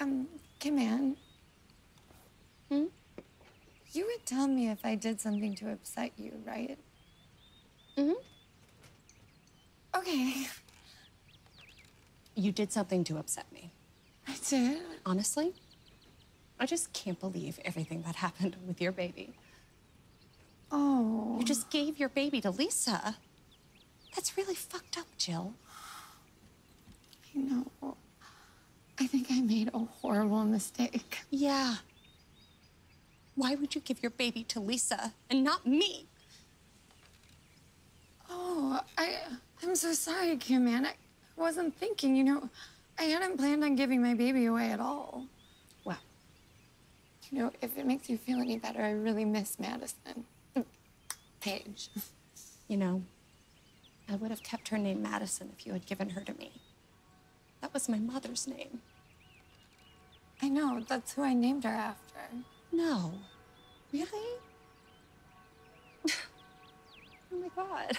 Um, Kim Ann. Hmm? You would tell me if I did something to upset you, right? Mm-hmm. Okay. You did something to upset me. I did. Honestly, I just can't believe everything that happened with your baby. Oh. You just gave your baby to Lisa. That's really fucked up, Jill. I know. I think I made a horrible mistake. Yeah. Why would you give your baby to Lisa and not me? Oh, I I'm so sorry, Kim Ann. I wasn't thinking, you know, I hadn't planned on giving my baby away at all. Well, You know, if it makes you feel any better, I really miss Madison. Paige. you know, I would have kept her name Madison if you had given her to me. That was my mother's name. I know, that's who I named her after. No. Really? oh my god.